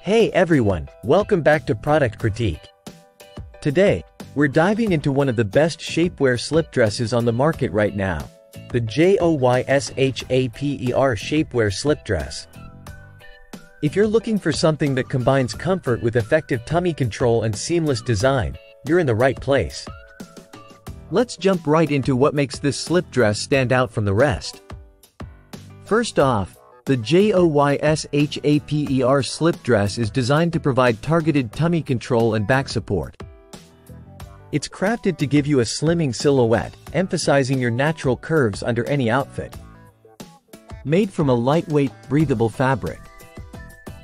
Hey everyone, welcome back to Product Critique. Today, we're diving into one of the best shapewear slip dresses on the market right now. The JOYSHAPER Shapewear Slip Dress. If you're looking for something that combines comfort with effective tummy control and seamless design, you're in the right place. Let's jump right into what makes this slip dress stand out from the rest. First off, the JOYSHAPER slip dress is designed to provide targeted tummy control and back support. It's crafted to give you a slimming silhouette, emphasizing your natural curves under any outfit. Made from a lightweight, breathable fabric.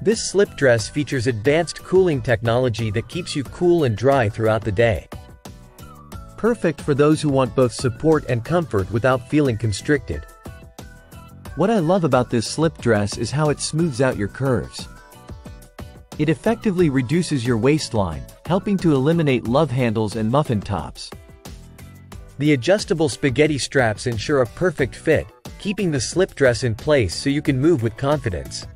This slip dress features advanced cooling technology that keeps you cool and dry throughout the day. Perfect for those who want both support and comfort without feeling constricted. What I love about this slip dress is how it smooths out your curves. It effectively reduces your waistline, helping to eliminate love handles and muffin tops. The adjustable spaghetti straps ensure a perfect fit, keeping the slip dress in place so you can move with confidence.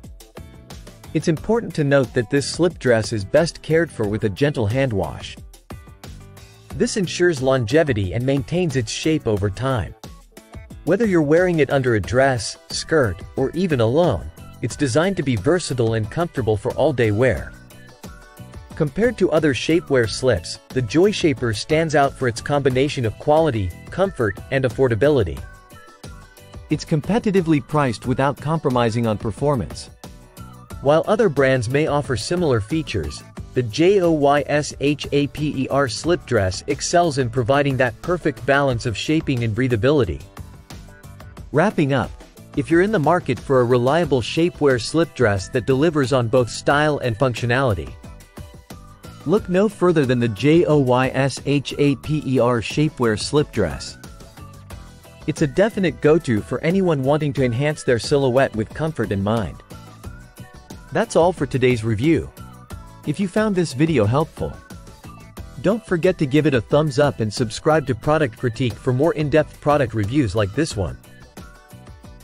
It's important to note that this slip dress is best cared for with a gentle hand wash. This ensures longevity and maintains its shape over time. Whether you're wearing it under a dress, skirt, or even alone, it's designed to be versatile and comfortable for all-day wear. Compared to other shapewear slips, the JOYSHAPER stands out for its combination of quality, comfort, and affordability. It's competitively priced without compromising on performance. While other brands may offer similar features, the JOYSHAPER slip dress excels in providing that perfect balance of shaping and breathability. Wrapping up, if you're in the market for a reliable shapewear slip dress that delivers on both style and functionality, look no further than the JOYSHAPER shapewear slip dress. It's a definite go-to for anyone wanting to enhance their silhouette with comfort in mind. That's all for today's review. If you found this video helpful, don't forget to give it a thumbs up and subscribe to Product Critique for more in-depth product reviews like this one.